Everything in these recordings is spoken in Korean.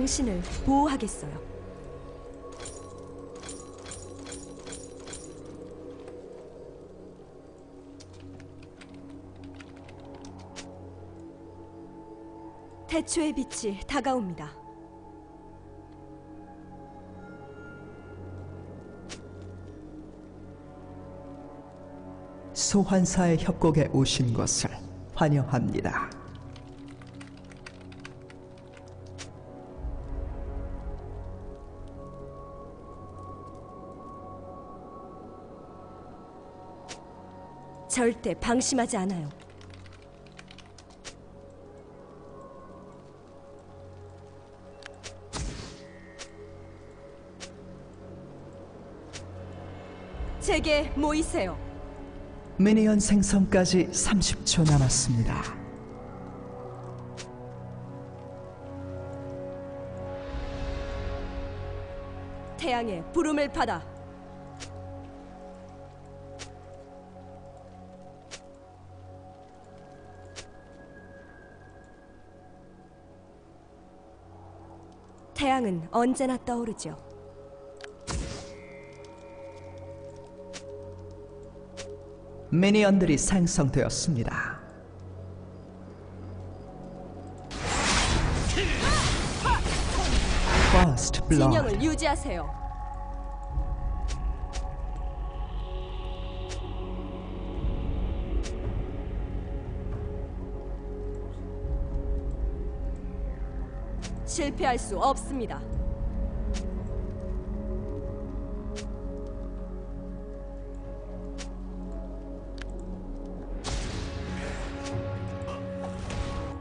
당신을 보호하겠어요. 태초의 빛이 다가옵니다. 소환사의 협곡에 오신 것을 환영합니다. 절대 방심하지 않아요. 제게 모이세요. 미니언 생성까지 30초 남았습니다. 태양의 부름을 받아 태양은 언제나 떠오르죠. 미니언들이 생성되었습니다. First Blood 진영을 유지하세요. 실패할 수 없습니다.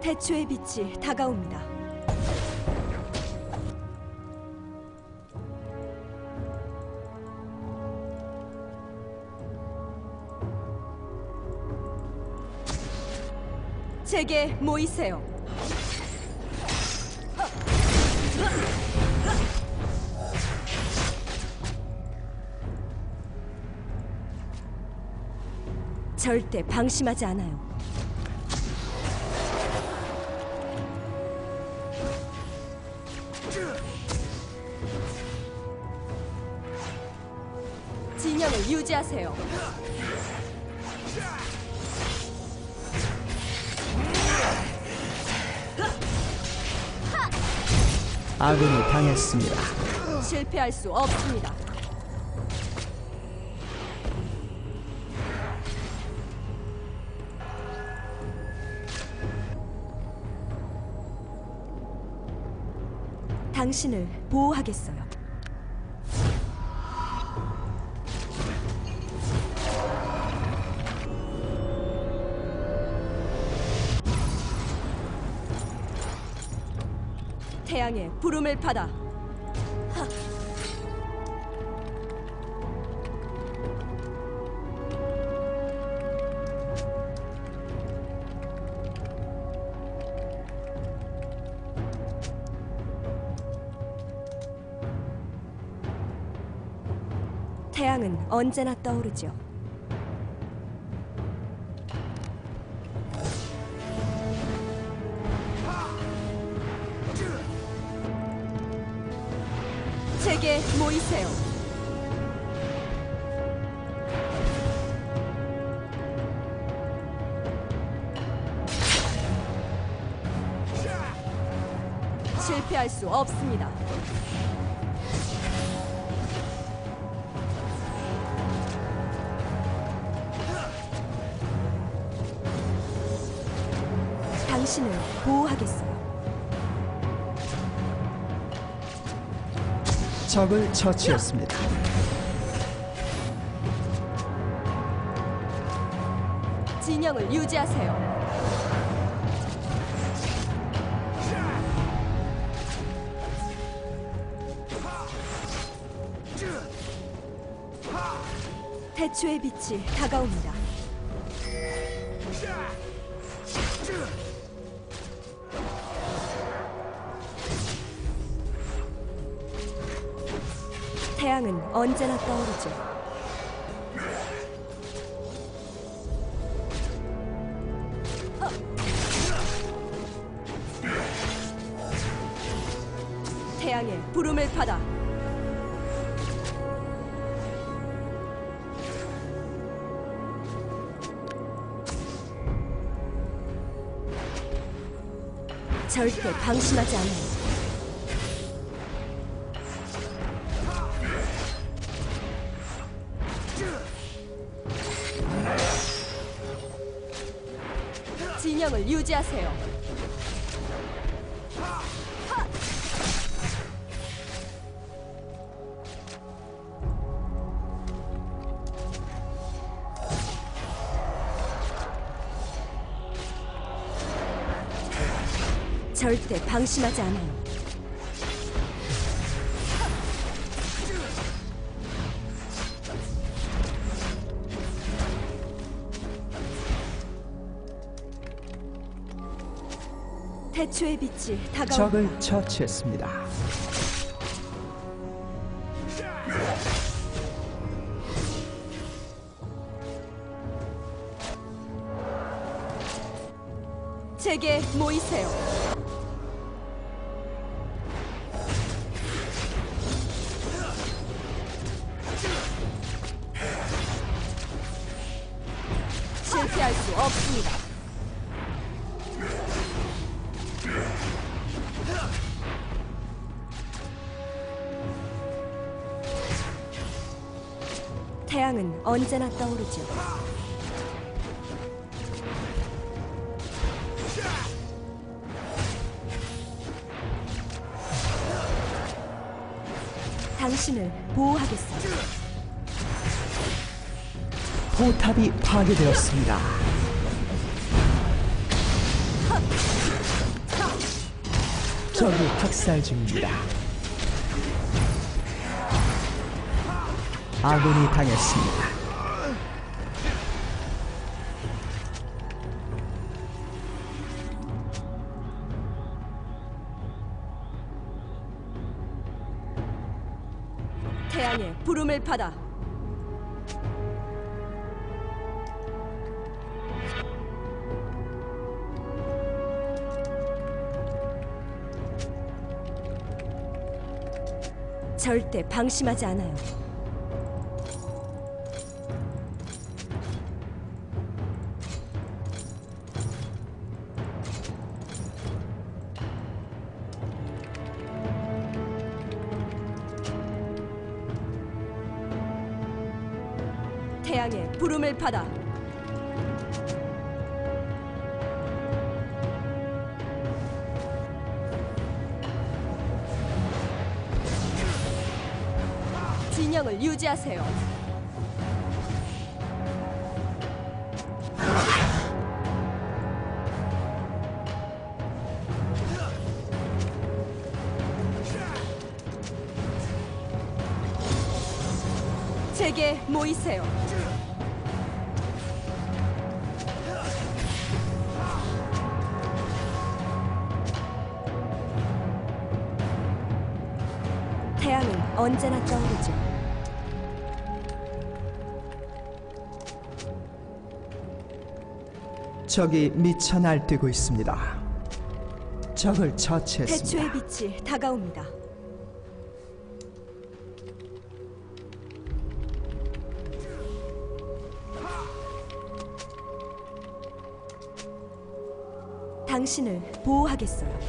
태초의 빛이 다가옵니다. 제게 모이세요. 절대 방심하지 않아요. 진영을 유지하세요. 아군이 당했습니다. 실패할 수 없습니다. 당신을 보호하겠어요. 태양의 부름을 받아 언제나 떠오르죠. 제게 모이세요. 실패할 수 없습니다. 당신을 보호하겠어요. 적을 처치했습니다. 진영을 유지하세요. 태초의 빛이 다가옵니다. 언제나 떠오르죠. 태양의 부름을 받아 절대 방심하지 않아요. 유지하세요. 절대 방심하지 않아요. 태초의 빛이 다가온다. 적을 처치했습니다. 제게 모이세요. 언제나 떠오르죠. 당신을 보호하겠어요. 포탑이 파괴되었습니다. 적이 학살 중입니다. 아군이 당했습니다. 받아 절대 방심하지 않아요. 유지하세요. 제게 모이세요. 태양은 언제나 떠오르죠. 적이 미쳐 날뛰고 있습니다. 적을 처치했습니다. 태초의 빛이 다가옵니다. 당신을 보호하겠어요.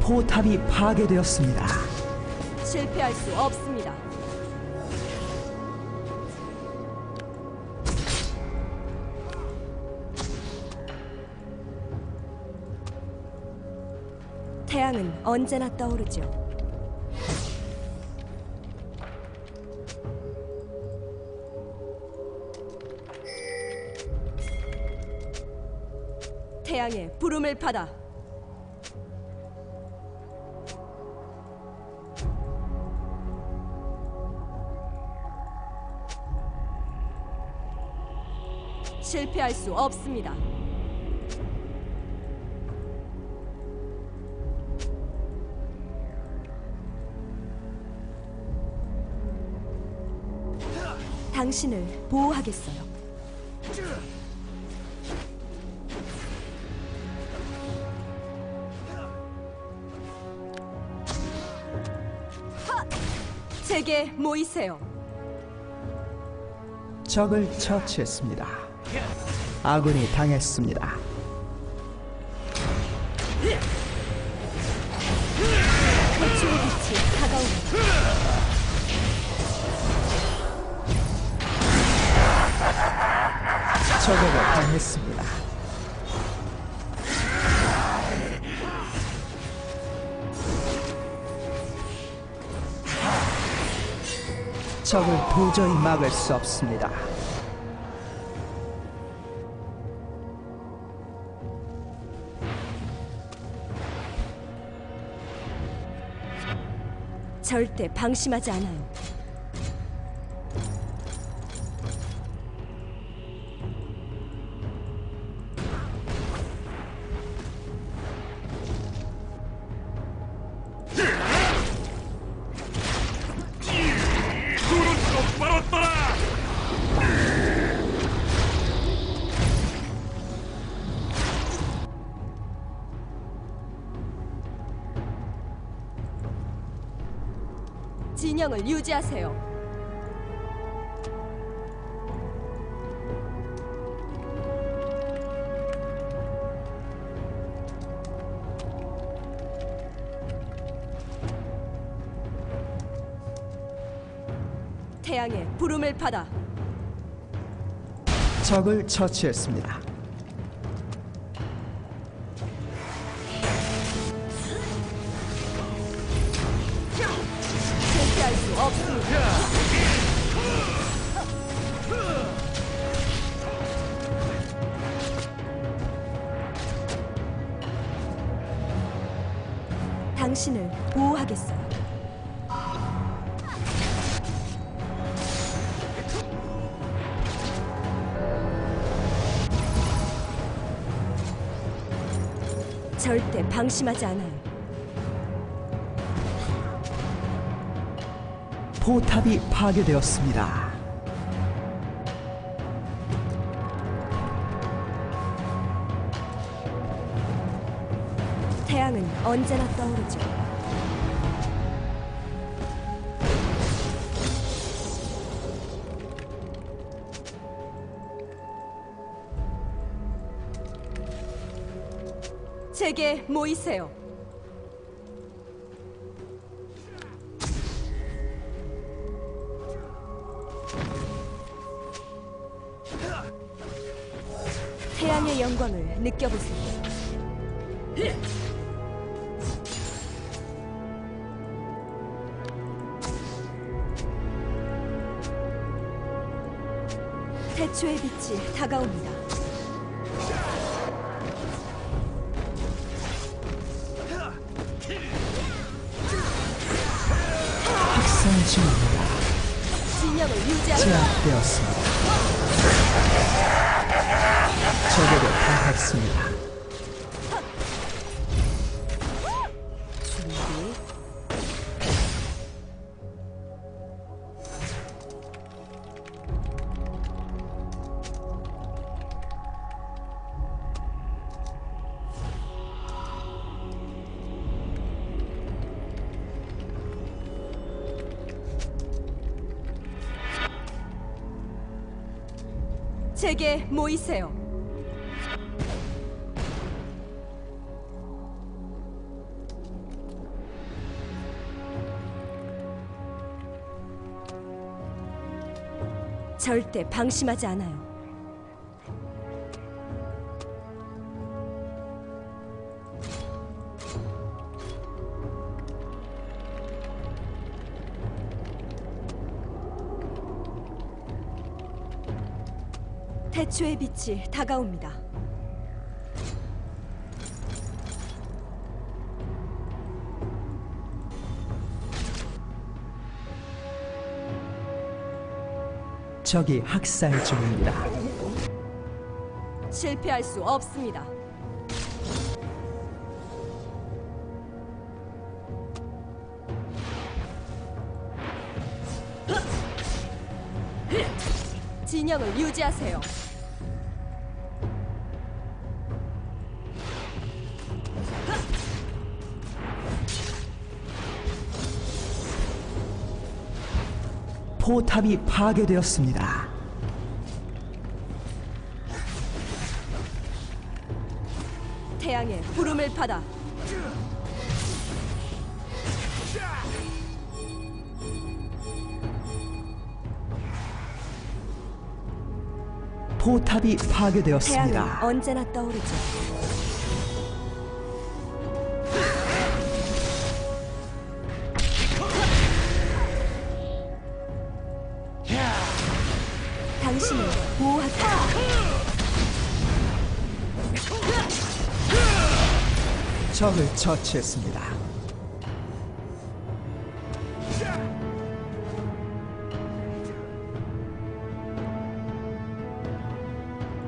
포탑이 파괴되었습니다. 실패할 수 없습니다. 태양은 언제나 떠오르죠. 태양의 부름을 받아 실패할 수 없습니다. 당신을 보호하겠어요. 제게 모이세요. 적을 처치했습니다. 아군이 당했습니다. 적에게 당했습니다. 적을 도저히 막을 수 없습니다. 절대 방심하지 않아요. 진영을 유지하세요. 태양의 부름을 받아 적을 처치했습니다. 절대 방심하지 않아요. 포탑이 파괴되었습니다. 태양은 언제나 떠오르죠. 제게 모이세요. 태양의 영광을 느껴보세요. 태초의 빛이 다가옵니다. 유지하세요. 제압되었습니다. 적에게 당했습니다. 모이세요. 절대 방심하지 않아요. 태초의 빛이 다가옵니다. 적이 학살 중입니다. 실패할 수 없습니다. 진영을 유지하세요. 포탑이 파괴되었습니다. 태양의 부름을 받아 포탑이 태양은 파괴되었습니다. 언제나 떠오르죠. 적을 처치했습니다.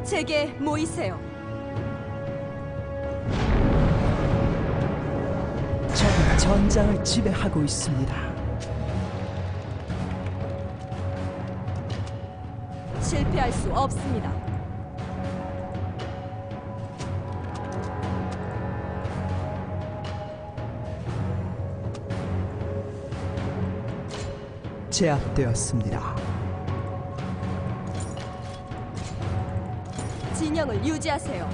제게 모이세요. 적은 전장을 지배하고 있습니다. 실패할 수 없습니다. 제압되었습니다. 진영을 유지하세요.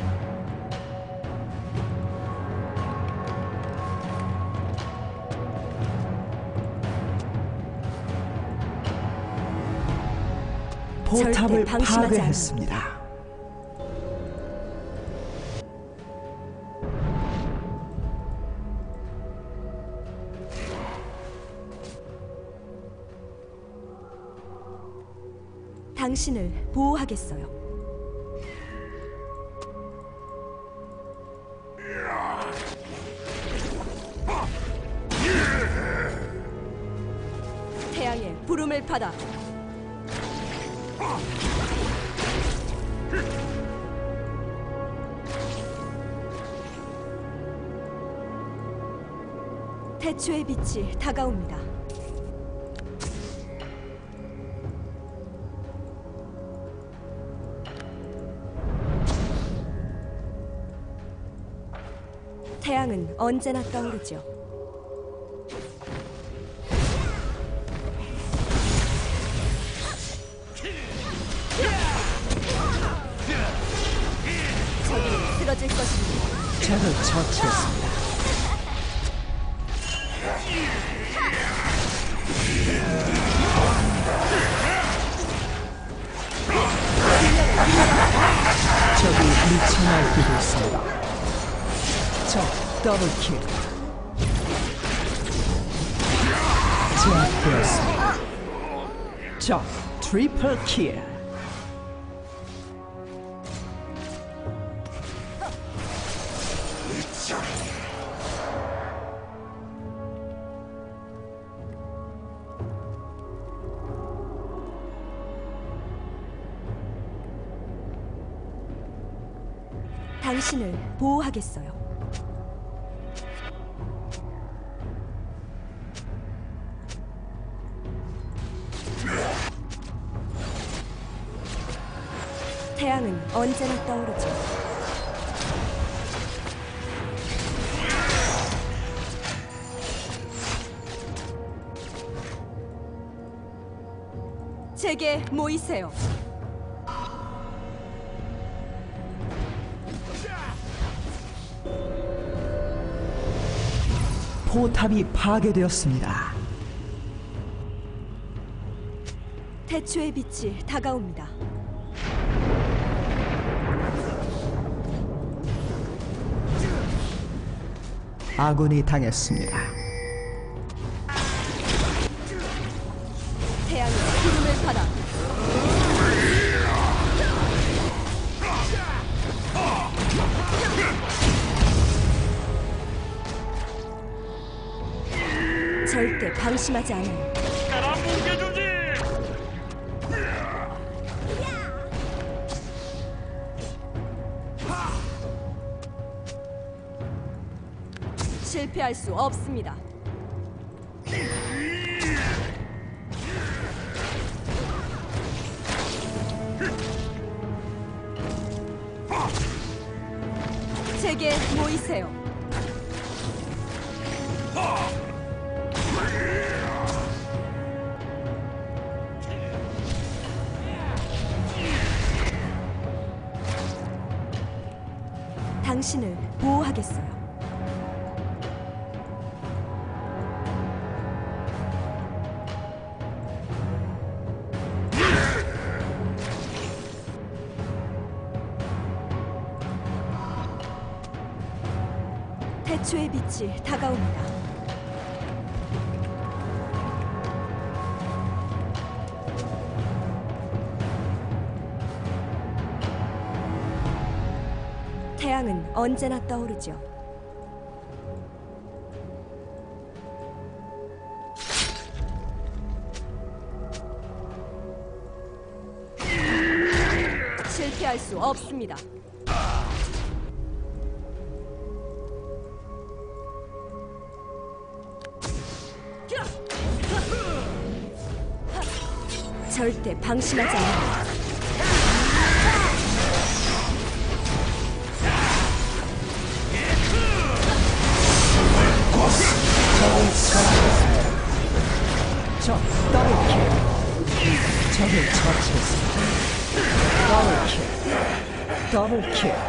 포탑을. 파괴했습니다. 당신을 보호하겠어요. 태양의 부름을 받아 태초의 빛이 다가옵니다. 언제나 떠오르죠. 적이 쓰러질 것입니다. 적을 처치했습니다. 더블킬. 제압되었습니다. 적 트리플 킬. 당신을 보호하겠어요. 언제나 떠오르죠. 제게 모이세요. 포탑이 파괴되었습니다. 태초의 빛이 다가옵니다. 아군이 당했습니다. 절대 방심하지 않아요. 실패할 수 없습니다. 제게 모이세요. 당신을 보호하겠어요. 빛이 다가옵니다. 태양은 언제나 떠오르죠. 실패할 수 없습니다. 절대 방심하지. 적 더블킬. 적을 처치했습니다. 더블킬. 더블킬.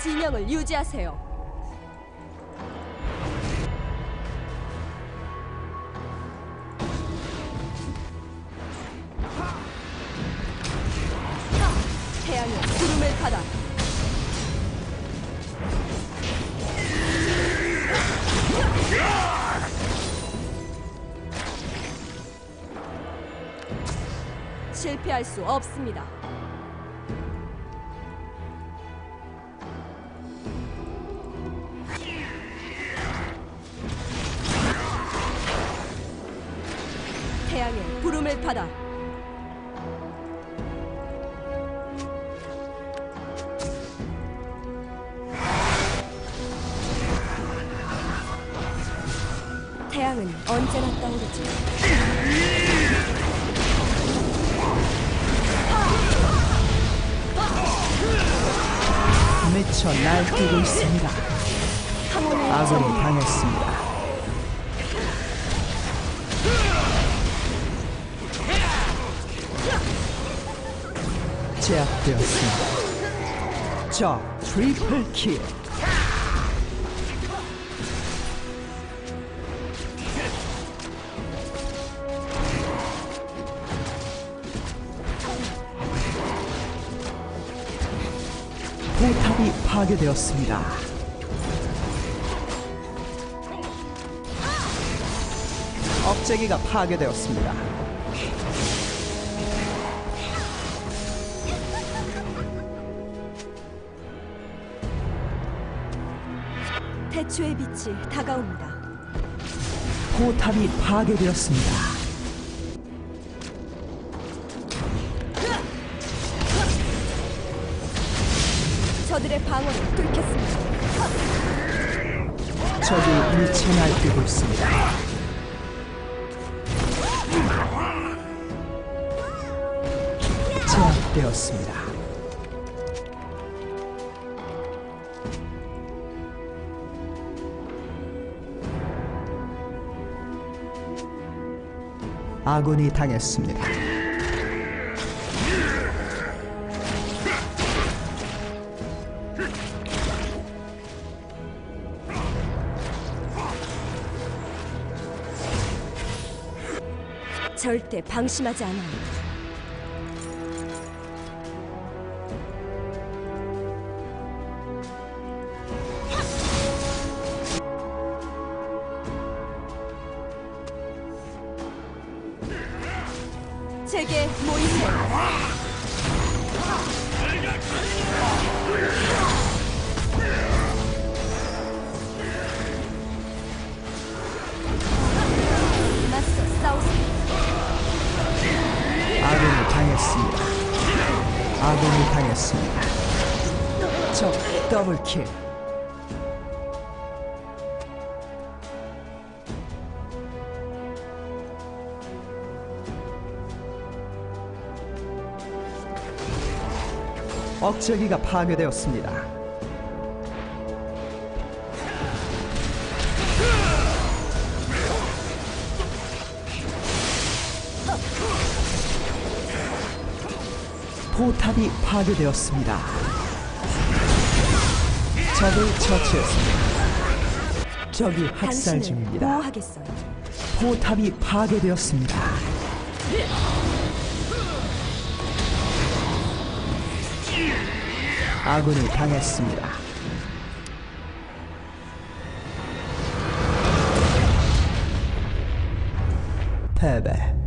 진영을 유지하세요. 실패할 수 없습니다. 태양은 언제나 떠오르지. 미쳐 날뛰고 있습니다. 아군이 정 당했습니다. 제압되었습니다. 적 triple kill. 파괴되었습니다. 업체기가 파괴되었습니다. 태초의 빛이 다가옵니다. 포탑이 파괴되었습니다. 저들의 방어를 뚫겠습니다. 적이 미쳐 날뛰고 있습니다. 제압되었습니다. 아군이 당했습니다. 절대 방심하지 않아요. 억제기가 파괴되었습니다. 포탑이 파괴되었습니다. 적을 처치했습니다. 적이 학살 중입니다. 보호하겠어요. 포탑이 파괴되었습니다. 아군이 당했습니다. 패배.